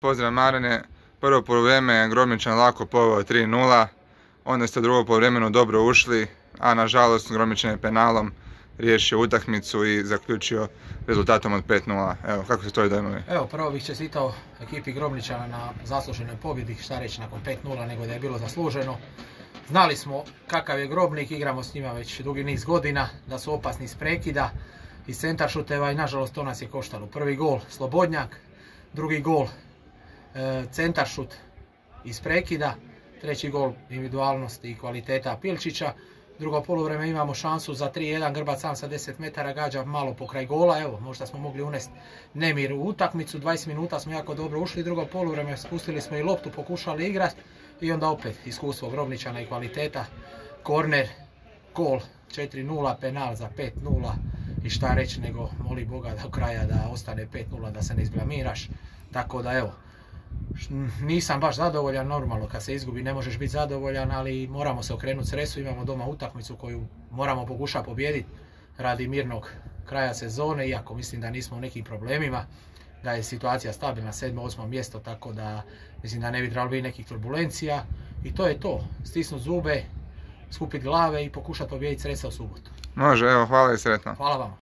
Pozdrav Marine, prvo polovreme Gromničan lako poveo 3-0, onda ste drugo polovremenu dobro ušli, a nažalost Gromničan je penalom riješio utakmicu i zaključio rezultatom od 5-0. Evo, kako se to je dojmovi? Evo, prvo bih čestitao ekipi Gromničana na zasluženoj pobjedi, šta reći nakon 5-0 nego da je bilo zasluženo. Znali smo kakav je Grobnik, igramo s njima već dugi niz godina, da su opasni iz prekida, iz centaršuteva i nažalost to nas je koštalo. Prvi gol Slobodnjak, drugi gol e, centaršut iz prekida, treći gol individualnosti i kvaliteta Pilčića. Drugo polovreme imamo šansu za 3-1, Grbac sam sa 10 metara gađa malo pokraj gola, evo možda smo mogli unesti nemir u utakmicu, 20 minuta smo jako dobro ušli, drugo polovreme spustili smo i loptu, pokušali igrati i onda opet iskustvo Grobničana i kvaliteta, korner, gol 4-0, penal za 5-0 i šta reći nego moli Boga do kraja da ostane 5-0 da se ne izblamiraš, tako da evo nisam baš zadovoljan, normalno kad se izgubi ne možeš biti zadovoljan, ali moramo se okrenuti sresu, imamo doma utakmicu koju moramo pokušati pobijediti radi mirnog kraja sezone, iako mislim da nismo u nekim problemima, da je situacija stabilna, 7. 8. mjesto, tako da mislim da ne bi trebalo biti nekih turbulencija i to je to, stisnuti zube, skupiti glave i pokušati pobijediti sredstva u subotu. Može, evo, hvala i sretno. Hvala vam.